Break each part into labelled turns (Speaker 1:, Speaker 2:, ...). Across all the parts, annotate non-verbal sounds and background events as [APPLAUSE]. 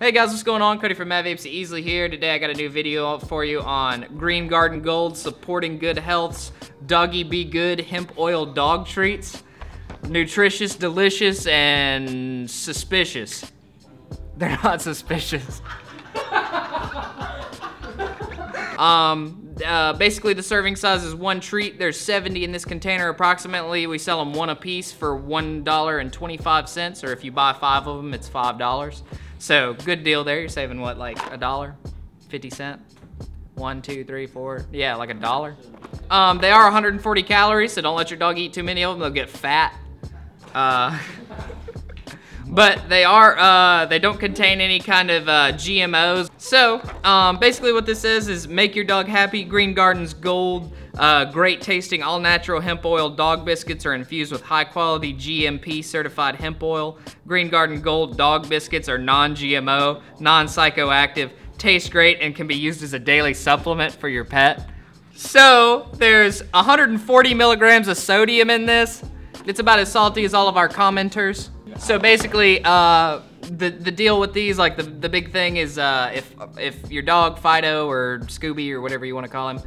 Speaker 1: Hey guys, what's going on? Cody from Mad Vapes Easley here. Today I got a new video for you on Green Garden Gold supporting good health's Doggy Be Good hemp oil dog treats. Nutritious, delicious, and suspicious. [LAUGHS] They're not suspicious. Um, uh, basically the serving size is one treat. There's 70 in this container approximately. We sell them one a piece for $1.25, or if you buy five of them, it's $5. So good deal there. You're saving what, like a dollar, 50 cent? One, two, three, four. Yeah, like a dollar. Um, they are 140 calories, so don't let your dog eat too many of them. They'll get fat. Uh, [LAUGHS] but they are, uh, they don't contain any kind of uh, GMOs. So um, basically what this is, is make your dog happy. Green Gardens Gold uh, great tasting all natural hemp oil dog biscuits are infused with high quality GMP certified hemp oil. Green Garden Gold dog biscuits are non-GMO, non-psychoactive, taste great and can be used as a daily supplement for your pet. So there's 140 milligrams of sodium in this. It's about as salty as all of our commenters. So basically, uh, the the deal with these, like the the big thing is, uh, if if your dog Fido or Scooby or whatever you want to call him,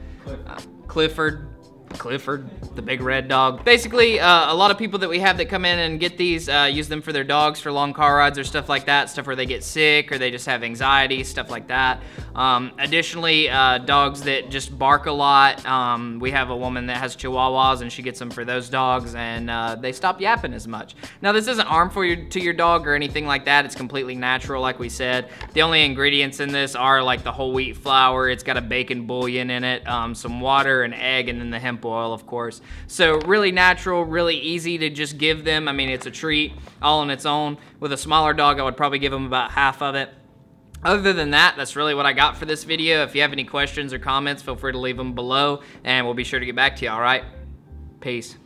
Speaker 1: uh, Clifford, Clifford, the big red dog. Basically, uh, a lot of people that we have that come in and get these uh, use them for their dogs for long car rides or stuff like that, stuff where they get sick or they just have anxiety, stuff like that. Um, additionally, uh, dogs that just bark a lot. Um, we have a woman that has chihuahuas and she gets them for those dogs and uh, they stop yapping as much. Now, this isn't harmful to your dog or anything like that. It's completely natural, like we said. The only ingredients in this are like the whole wheat flour. It's got a bacon bouillon in it, um, some water, an egg, and then the hemp oil, of course. So really natural, really easy to just give them. I mean, it's a treat all on its own. With a smaller dog, I would probably give them about half of it. Other than that, that's really what I got for this video. If you have any questions or comments, feel free to leave them below, and we'll be sure to get back to you, all right? Peace.